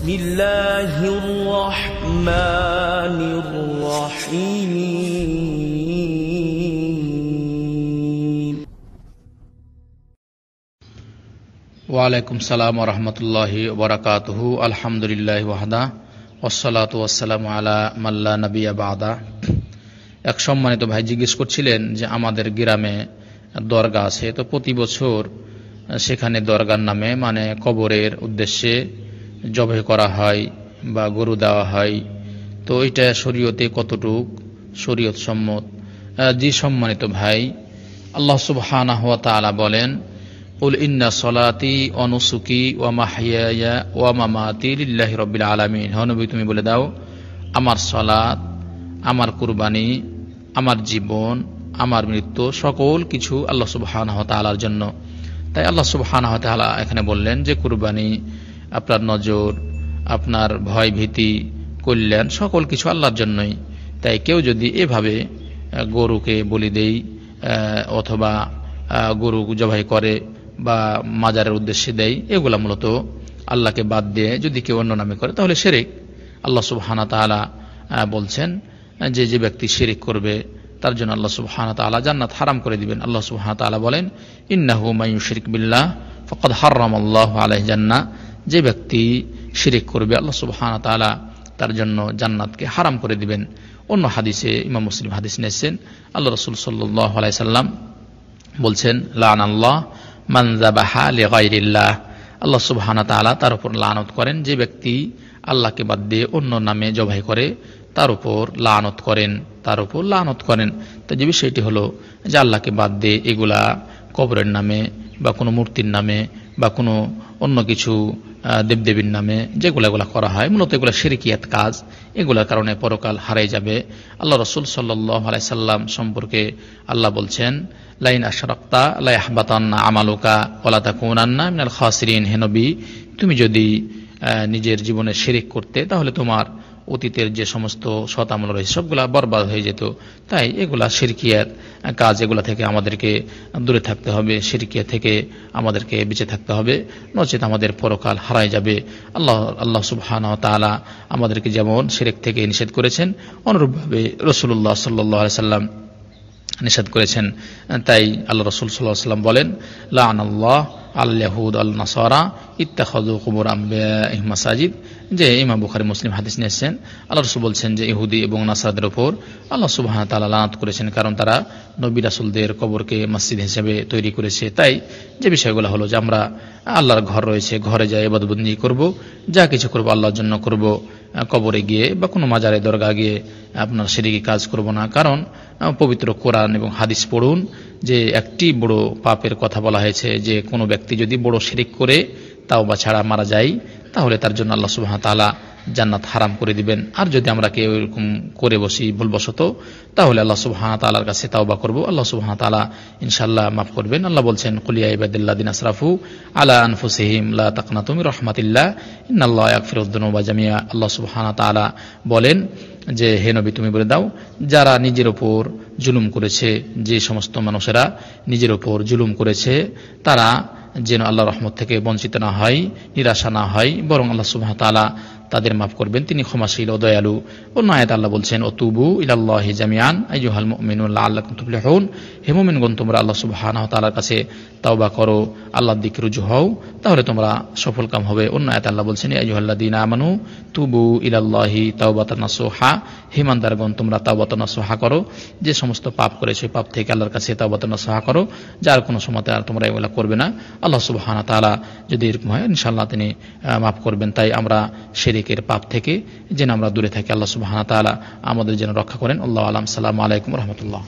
بسم الله الرحمن الرحيم ওয়ালাইকুম সালাম রহমতুল্লাহ ওবরাকাতহু আলহামদুলিল্লাহ ওয়াহদা ওসালাত ওয়াসালাম আলা মাল্লা নবী আবাদা এক সম্মানিত ভাই জিজ্ঞেস করছিলেন যে আমাদের গ্রামে দরগা আছে তো প্রতি বছর সেখানে দরগার নামে মানে কবরের উদ্দেশ্যে জবে করা হয় বা গরু দেওয়া হয়, তো এটা শরীয়তে কতটুক? শরীয়ত সম্মত। জি সম্মানিত ভাই, আল্লাহ সুবহানাহু বলেন, উল ইন্না সলাতি অনুসুকি ওয়া মাহিয়ায়া ওয়া মামাতি লিল্লাহি রাব্বিল আলামিন। হে নবী, তুমি বলে দাও, আমার সলাত আমার কুরবানি, আমার জীবন, আমার মৃত্যু সকল কিছু আল্লাহ সুবহানাহু তাআলার জন্য। তাই আল্লাহ সুবহানাহু তাআলা এখানে বললেন যে, কুরবানি আপনার নজর আপনার ভয় ভীতি কল্যাণ সকল কিছু আল্লাহর জন্যই। তাই কেউ যদি এভাবে গরুকে বলি দেই অথবা গরু জবাই করে বা মাজারের উদ্দেশ্যে দেয় এগুলা মূলত আল্লাহকে বাদ দিয়ে যদি কেউ অন্য নামে করে তাহলে শেরেক। আল্লাহ সুবহানা আহ, বলছেন যে যে ব্যক্তি শিরিক করবে তার জন্য আল্লাহ সুবহানা তাআলা জান্নাত হারাম করে দিবেন। আল্লাহ সুবহানা তাআলা বলেন ইন্নাহু মাইয়ুশরিক বিল্লাহ ফাকাদ হারামাল্লাহু আলাইহি জান্নাহ। যে ব্যক্তি শিরিক করবে, আল্লাহ সুবহানা তাআলা তার জন্য জান্নাতকে হারাম করে দিবেন। অন্য হাদিসে ইমাম মুসলিম হাদিস নিয়েছেন আল্লাহ রসুল সাল্লাল্লাহু আলাইহি সাল্লাম বলছেন লান আল্লাহ মানজাবাহা লেগাইরিল্লাহ আল্লাহ সুবহানা তাআলা তার উপর লানত করেন, যে ব্যক্তি আল্লাহকে বাদ দিয়ে অন্য নামে জবাই করে, তার উপর লানত করেন, তার উপর লানত করেন। তো যে বিষয়টি হলো যে আল্লাহকে বাদ দিয়ে এগুলা কবরের নামে বা কোনো মূর্তির নামে বা কোনো অন্য কিছু দেবদেবীর নামে যেগুলো এগুলা করা হয়, মূলত এগুলো শিরকিয়াত কাজ। এগুলোর কারণে পরকাল হারাই যাবে। আল্লাহ রসুল সাল্লাহ আলাইসাল্লাম সম্পর্কে আল্লাহ বলছেন, লাইন আশরাক্তা লাই আহবাতান্না আমালুকা ওলা তাকুনান্না মিনাল খাসরিন। হেনবি তুমি যদি নিজের জীবনে শিরিক করতে, তাহলে তোমার অতীতের যে সমস্ত সৎ আমল রয়েছে, সবগুলা বরবাদ হয়ে যেত। তাই এগুলা শিরকিয়াত কাজ এগুলা থেকে আমাদেরকে দূরে থাকতে হবে শিরকিয়া থেকে আমাদেরকে বেঁচে থাকতে হবে। নচেত আমাদের পরকাল হারাই যাবে। আল্লাহ আল্লাহ সুবহান তাআলা আমাদেরকে যেমন শিরেক থেকে নিষেধ করেছেন, অনুরূপভাবে রসুল্লাহ সাল্লাহ সাল্লাম নিষেধ করেছেন। তাই আল্লাহ রসুল সাল্লাহ সাল্লাম বলেন লান আল্লাহ আল্লাহুদ আল নাসারা ইত্তাখাদু কুবুর আম্বিয়া মাসাজিদ, যে ইমাম বুখারী মুসলিম হাদিস নিয়েছেন। আল্লাহ রসুল বলছেন যে ইহুদি এবং নাসারদের উপর আল্লাহ সুবাহ তাআলা লানাত করেছেন, কারণ তারা নবী রাসুলদের কবরকে মসজিদ হিসেবে তৈরি করেছে। তাই যে বিষয়গুলো হলো যে আমরা আল্লাহর ঘর রয়েছে, ঘরে যাই এবাদবন্দি করব, যা কিছু করব আল্লাহর জন্য করব, কবরে গিয়ে বা কোনো মাজারে দরগা গিয়ে আপনার সেদিকে কাজ করব না। কারণ পবিত্র কোরআন এবং হাদিস পড়ুন, যে একটি বড় পাপের কথা বলা হয়েছে, যে কোনো ব্যক্তি যদি বড় শিরিক করে তাও বা ছাড়া মারা যায় তাহলে তার জন্য আল্লাহ সুবাহ তাআলা জান্নাত হারাম করে দিবেন। আর যদি আমরা কেউ এরকম করে বসি ভুলবশত, তাহলে আল্লাহ সুবাহ তাআলার কাছে তাওবা করব। আল্লাহ সুবাহ তাআলা ইনশাআল্লাহ মাফ করবেন। আল্লাহ বলছেন কুলিয়া ইবাদিল্লাদিন আসরাফু আলা আনফুসিহিম লা তাকনাতু মির রাহমাতিল্লাহ ইন্নাল্লাহ ইয়াগফিরুদ দুনুবা জামিয়া আল্লাহ সুবহানাহু তাআলা বলেন যে, হে নবী, তুমি বলে দাও, যারা নিজের ওপর জুলুম করেছে, যে সমস্ত মানুষেরা নিজের ওপর জুলুম করেছে, তারা যেন আল্লাহ রহমত থেকে বঞ্চিত না হয় নিরাশা না হয় বরং আল্লাহ সুবাহ তাআলা তাদের মাফ করবেন, তিনি ক্ষমাশীল ও দয়ালু। অন্য আয়াত আল্লাহ বলছেন ও তুবু ইলাল্লাহি জামিয়ান আইয়ুহাল মুমিনুন লাআল্লাকুম তুফলিহুন। হে মুমিনগণ, তোমরা আল্লাহ সুবহানাহু ওয়া তাআলার কাছে তাওবা করো, আল্লাহর দিকে রুজু হও, তাহলে তোমরা সফল সফলকাম হবে। অন্য আয়াত আল্লাহ বলছেন, ইয়া আইয়ুহাল্লাযীনা আমানু, তুবু ইলাল্লাহি তাওবাতান নাসুহা। হিমানদারগণ তোমরা তাওবাতান নাসুহা করো, যে সমস্ত পাপ করেছে, পাপ থেকে আল্লাহর কাছে তাওবাতান নাসুহা করো, যার কোনো সময় আর তোমরা এগুলা করবে না। আল্লাহ সুবহানাহু ওয়া তাআলা যদি এরকম হয় ইনশাল্লাহ তিনি মাফ করবেন। তাই আমরা শিরিকের পাপ থেকে যেন আমরা দূরে থাকি। আল্লাহ সুবাহ তালা আমাদের যেন রক্ষা করেন। আল্লাহ আলাম। সালাম আলাইকুম রহমতুল্লাহ।